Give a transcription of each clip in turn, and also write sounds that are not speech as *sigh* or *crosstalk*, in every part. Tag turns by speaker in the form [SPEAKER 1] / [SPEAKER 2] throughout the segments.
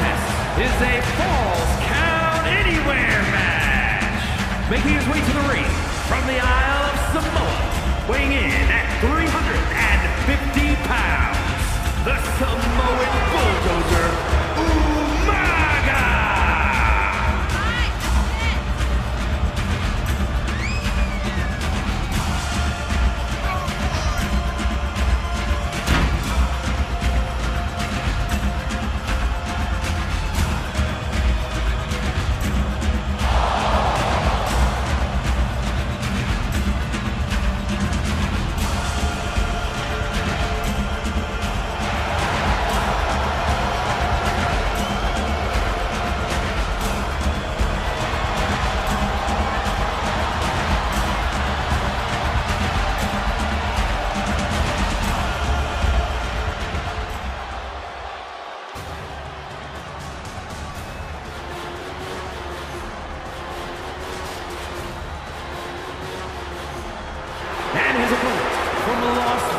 [SPEAKER 1] this is a Falls Count Anywhere match. Making his way to the ring from the Isle of Samoa, weighing in at 350 pounds, the Samoan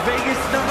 [SPEAKER 1] Vegas, Nevada,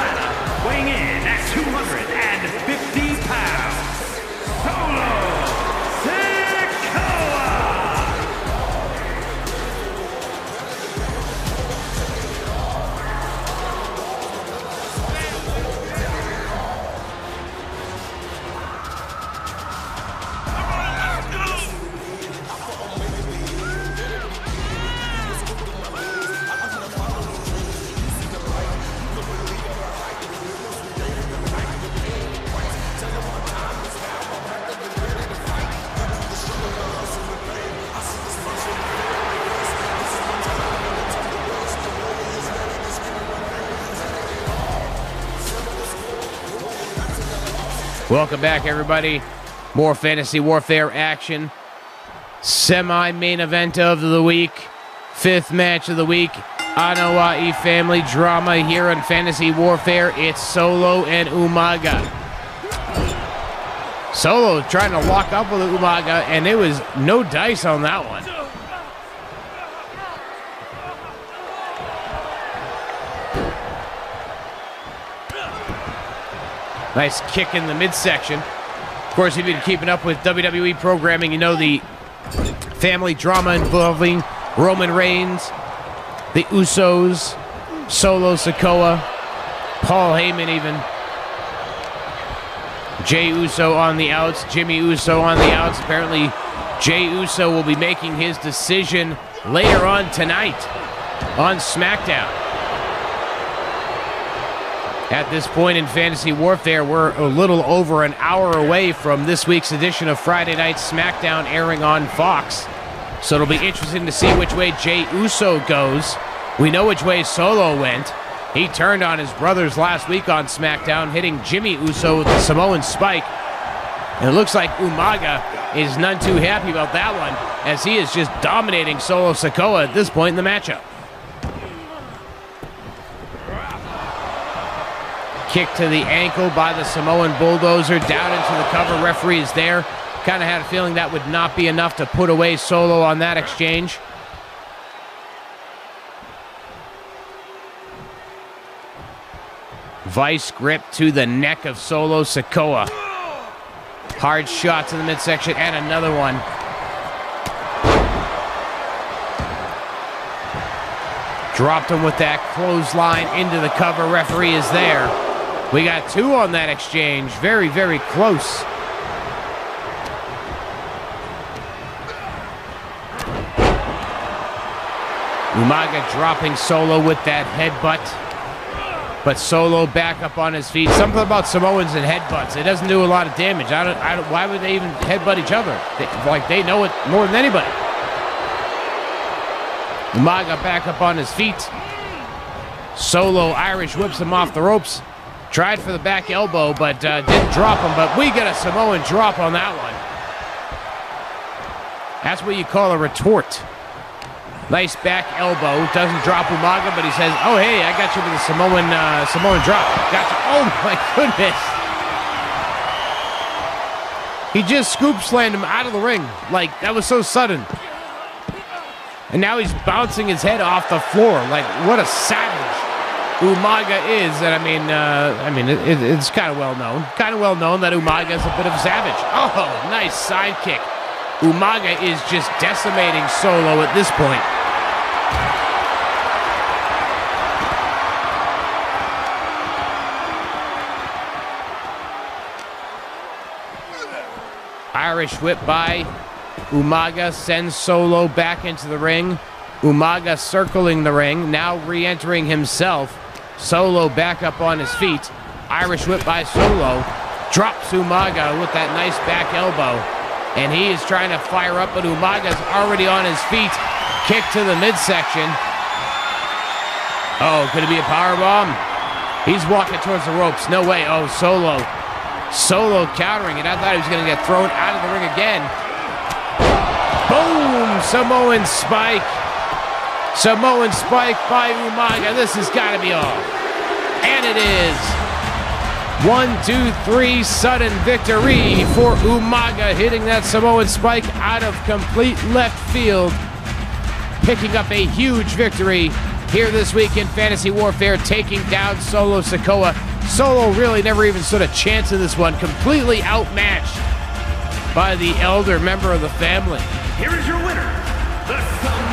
[SPEAKER 2] Welcome back, everybody. More fantasy warfare action. Semi main event of the week. Fifth match of the week. Anoa'i family drama here on Fantasy Warfare. It's Solo and Umaga. Solo trying to lock up with Umaga, and it was no dice on that one. Nice kick in the midsection. Of course, if you've been keeping up with WWE programming, you know the family drama involving Roman Reigns, the Usos, Solo Sikoa, Paul Heyman, even. Jey Uso on the outs, Jimmy Uso on the outs. Apparently, Jey Uso will be making his decision later on tonight on SmackDown. At this point in Fantasy Warfare, we're a little over an hour away from this week's edition of Friday Night SmackDown airing on Fox. So it'll be interesting to see which way Jey Uso goes. We know which way Solo went. He turned on his brothers last week on SmackDown, hitting Jimmy Uso with the Samoan spike. And it looks like Umaga is none too happy about that one, as he is just dominating Solo Sikoa at this point in the matchup. Kick to the ankle by the Samoan Bulldozer, down into the cover. Referee is there. Kind of had a feeling that would not be enough to put away Solo on that exchange. Vice grip to the neck of Solo Sikoa. Hard shot to the midsection and another one. Dropped him with that clothesline into the cover. Referee is there. We got two on that exchange. Very, very close. Umaga dropping Solo with that headbutt. But Solo back up on his feet. Something about Samoans and headbutts. It doesn't do a lot of damage. I don't, I don't, why would they even headbutt each other? They, like they know it more than anybody. Umaga back up on his feet. Solo Irish whips him off the ropes. Tried for the back elbow, but uh, didn't drop him. But we get a Samoan drop on that one. That's what you call a retort. Nice back elbow. Doesn't drop Umaga, but he says, "Oh hey, I got you with a Samoan uh, Samoan drop. Got you." Oh *laughs* my goodness! He just scoop slammed him out of the ring. Like that was so sudden. And now he's bouncing his head off the floor. Like what a savage Umaga is. And I mean, uh, I mean, it, it, it's kind of well known. Kind of well known that Umaga is a bit of savage. Oh, nice side kick Umaga is just decimating Solo at this point. Irish whip by Umaga sends Solo back into the ring. Umaga circling the ring, now re entering himself. Solo back up on his feet. Irish whip by Solo. Drops Umaga with that nice back elbow. And he is trying to fire up, but Umaga's already on his feet. Kick to the midsection. Oh, could it be a power bomb? He's walking towards the ropes. No way. Oh, Solo. Solo countering it. I thought he was going to get thrown out of the ring again. Boom! Samoan spike. Samoan spike by Umaga. This has got to be all. And it is. One, two, three, sudden victory for Umaga, hitting that Samoan spike out of complete left field. Picking up a huge victory here this week in Fantasy Warfare, taking down Solo Sikoa. Solo really never even stood a chance in this one, completely outmatched by the elder member of the family.
[SPEAKER 1] Here is your winner, the Samoan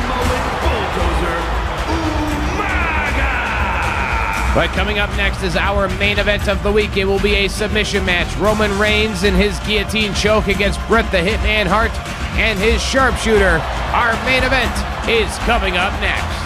[SPEAKER 2] But coming up next is our main event of the week. It will be a submission match. Roman Reigns in his guillotine choke against Bret the Hitman Hart and his sharpshooter. Our main event is coming up next.